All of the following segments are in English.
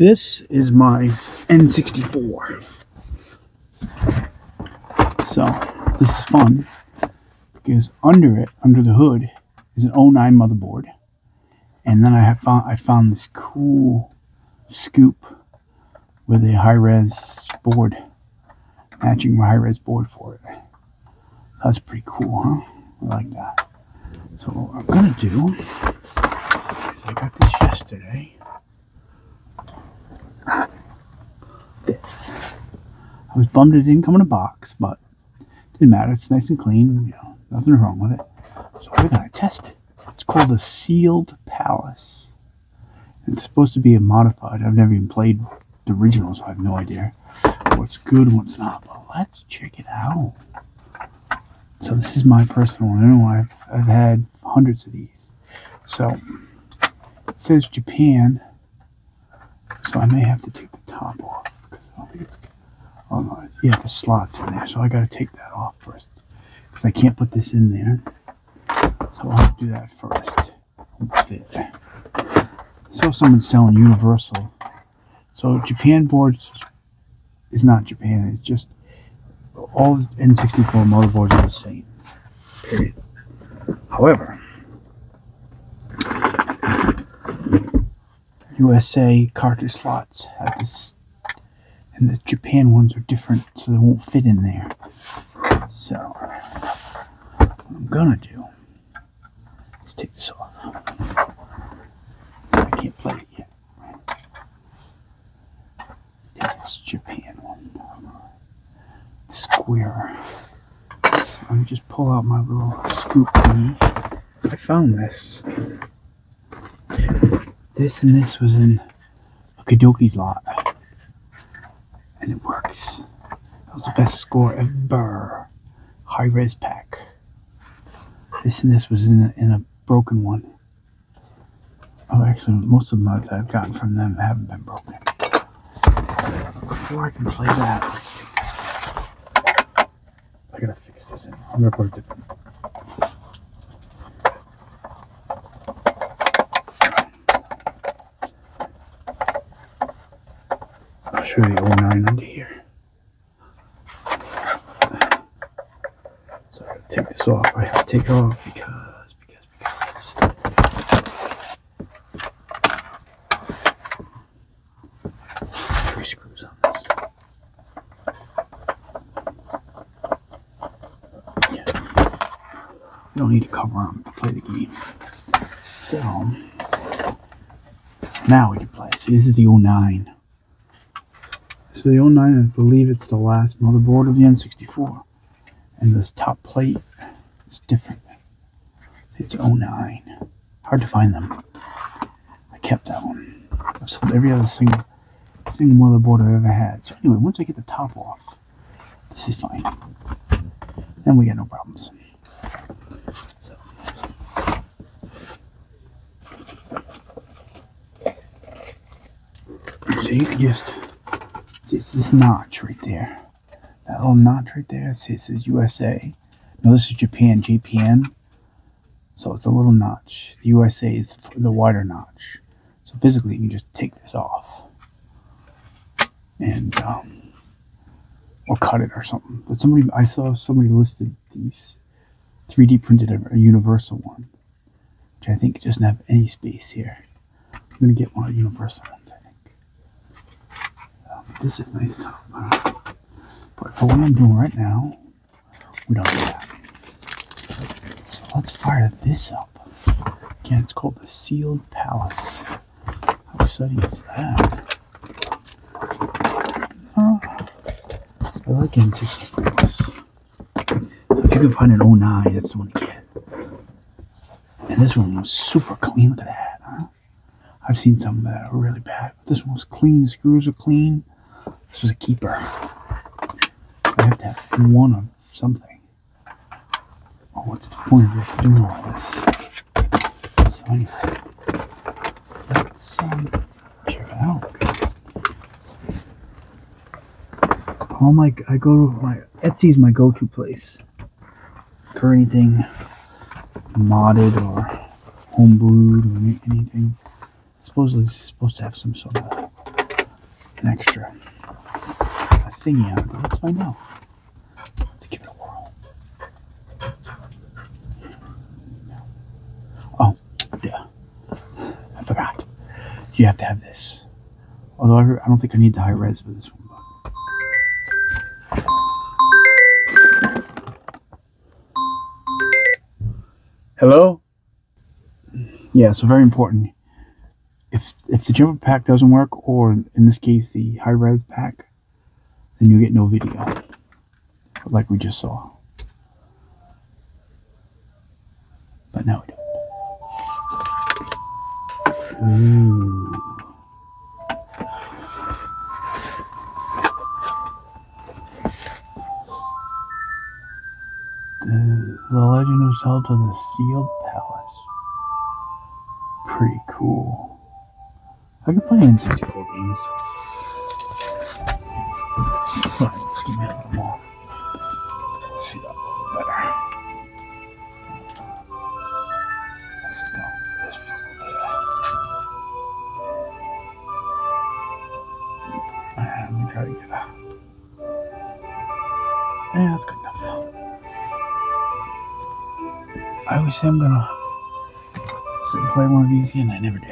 This is my N64. So this is fun because under it, under the hood, is an 09 motherboard. And then I have found I found this cool scoop with a high res board, matching my high res board for it. That's pretty cool, huh? I like that. So what I'm gonna do is I got this yesterday. I was bummed it didn't come in a box, but it didn't matter. It's nice and clean. You know, nothing wrong with it. So we're gonna test it. It's called the Sealed Palace. It's supposed to be a modified. I've never even played the original, so I have no idea what's good and what's not. But let's check it out. So this is my personal one. I've, I've had hundreds of these. So it says Japan, so I may have to take the top off I don't think it's. Oh no, yeah, the slot's in there, so I got to take that off first because I can't put this in there. So I'll have to do that first. So someone's selling Universal. So Japan boards is not Japan. It's just all N64 motherboards are the same. Period. However, USA cartridge slots have this, and the Japan ones are different, so they won't fit in there. So, what I'm gonna do is take this off. I can't play it yet. This Japan one. Square. So let me just pull out my little scoop thingy. I found this. This and this was in a Kadoki's lot. And it works. That was the best score ever. High res pack. This and this was in a, in a broken one. Oh, actually, most of the mods I've gotten from them haven't been broken. Before I can play that, let's take this off. I gotta fix this in. I'm gonna put it different. I'll show you the 09 under here. So I gotta take this off. I have to take it off because, because, because. Three screws on this. Yeah. You don't need to cover them to play the game. So, now we can play. See, this is the 09. So the 09, I believe it's the last motherboard of the N64. And this top plate is different. It's 09. Hard to find them. I kept that one. I've sold every other single single motherboard I've ever had. So anyway, once I get the top off, this is fine. Then we got no problems. So. So you can just see it's this notch right there. Little notch right there. See it says USA. No, this is Japan, JPN. So it's a little notch. The USA is the wider notch. So physically, you can just take this off and um, or cut it or something. But somebody, I saw somebody listed these 3D printed a, universal one, which I think doesn't have any space here. I'm gonna get one of the universal ones. I think. Um, this is nice. But for what I'm doing right now, we don't do that. So let's fire this up. Again, it's called the Sealed Palace. How exciting is that? Oh, I like N64s. If you can find an 09, that's the one to get. And this one was super clean. Look at that? I've seen some that are really bad, but this one was clean. The screws are clean. This was a keeper. One of something. Oh, what's the point of doing all this? So anyway, let's um, check it out. All my, I go to my Etsy's my go-to place for anything modded or homebrewed or any- anything. Supposedly, it's supposed to have some sort of an extra thingy on it, let's find out. Let's give it a whirl. Oh, yeah. I forgot. You have to have this. Although I, I don't think I need the high res for this one. Hello? Yeah, so very important. If if the jumper pack doesn't work, or in this case the high res pack, then you get no video. Like we just saw. But now we don't. Ooh. Legend of Zelda The Sealed Palace. Pretty cool. I can play N64 games. Alright, Say I'm gonna sit and play one of these, and I never do.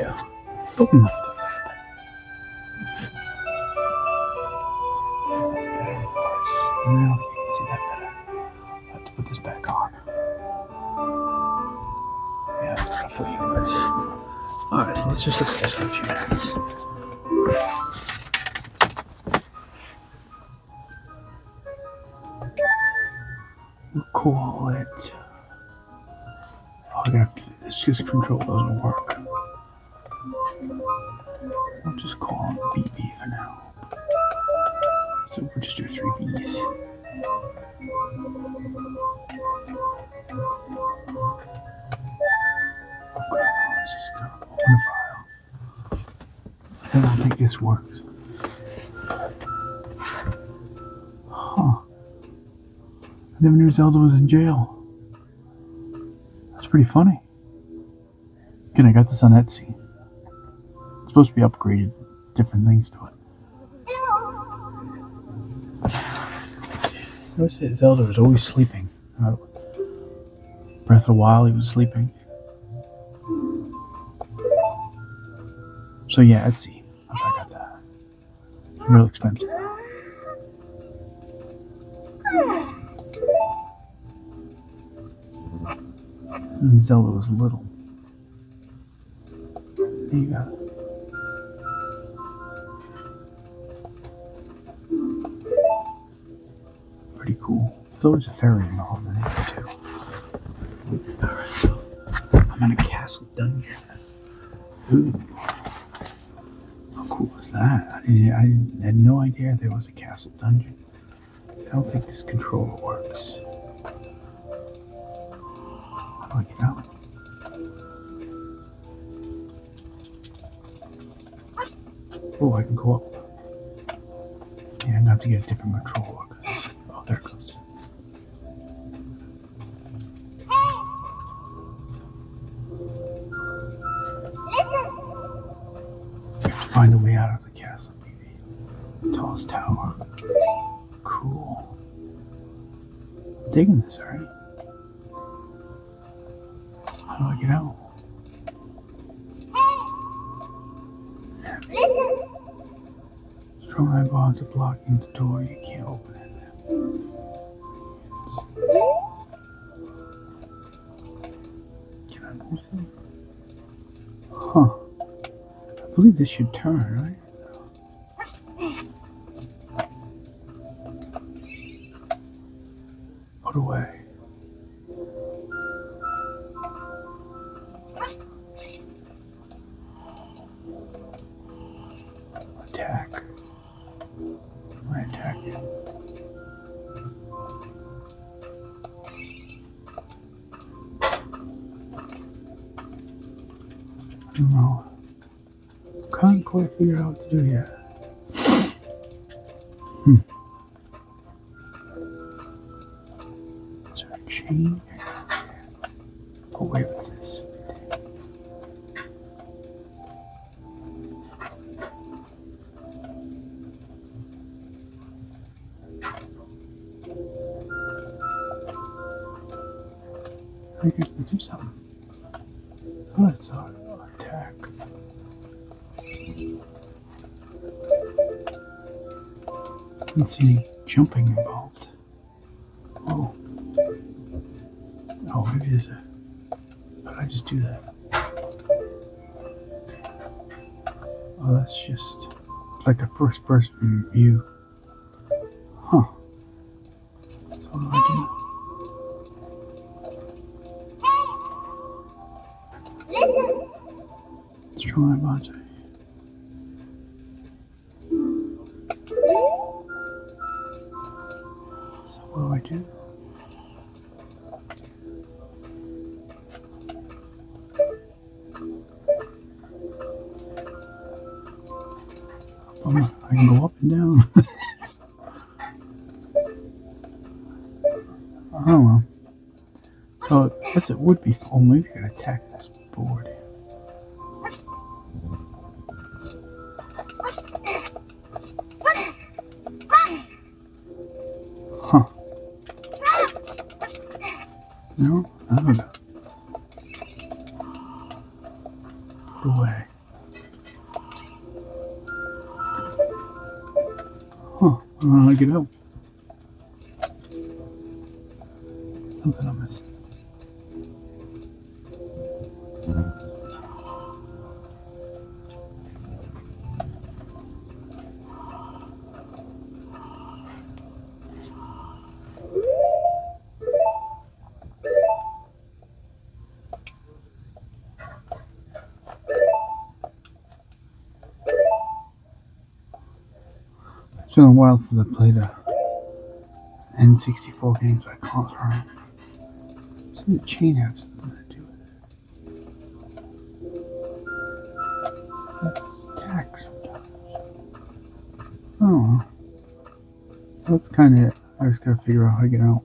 Have to put this back on. Yeah, you anyways. Alright, so let's just look at this for a few minutes. Call it. I got this. Just control doesn't work. I'll just call it BB for now. So we'll just do three B's. Okay, let's just go open a file. I don't think this works. Huh. I never knew Zelda was in jail. Pretty funny. Again, I got this on Etsy. It's supposed to be upgraded, different things to it. Notice that Zelda was always sleeping. Uh, Breath of the Wild, he was sleeping. So yeah, Etsy. I got that. Real expensive. And Zelda was little. There you go. Pretty cool. So there's a fairy involved in it too. Alright, so I'm in a castle dungeon. Ooh. How cool is that? I, I didn't- had no idea there was a castle dungeon. I don't think this controller works. I? Oh, I can go up. Yeah, I'm gonna have to get a different controller. oh, there it goes. We have to find a way out of the castle, maybe. Tallest tower. Cool. Digging this, alright? Strong eyeballs are blocking the door. You can't open it. Can I move it? Huh. I believe this should turn, right? Don't know. Can't quite figure out what to do yet. Hmm. Chain? Go away with this. I don't see any jumping involved. Oh. Oh, maybe there's a. How did I just do that? Oh, that's just like a first person view. Huh. So what do I do? Let's try my bonsai. Oh, I can go up and down. oh well. So I guess it would be. Oh, maybe I could attack this It's been a while since I played a N64 game, so I can't remember. So the chain have something to do with it. That's attack sometimes. Oh, that's kind of it. I just gotta figure out how to get out.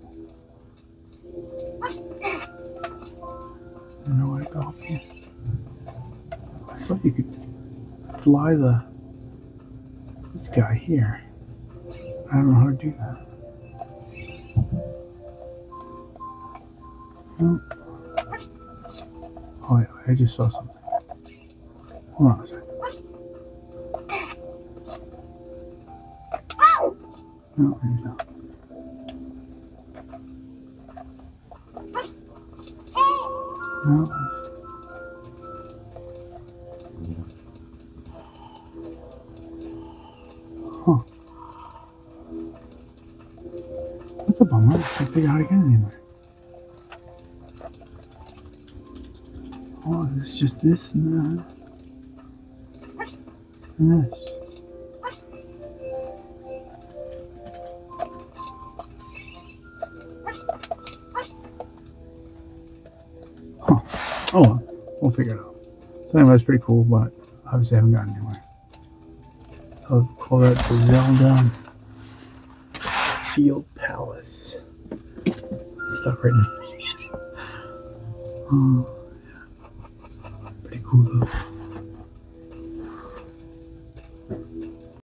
I don't know where to go up. I thought you could fly the this guy here. I don't know how to do that. Oh, wait, I just saw something. Hold on a second. No, maybe not. No. Huh. That's a bummer. I can't figure out how to get anywhere. Just this and that. And this. Huh. Oh, well, we'll figure it out. So anyway, that's pretty cool, but obviously I haven't gotten anywhere. So I'll call that the Zelda Sealed Palace. Stop right now. Cool though.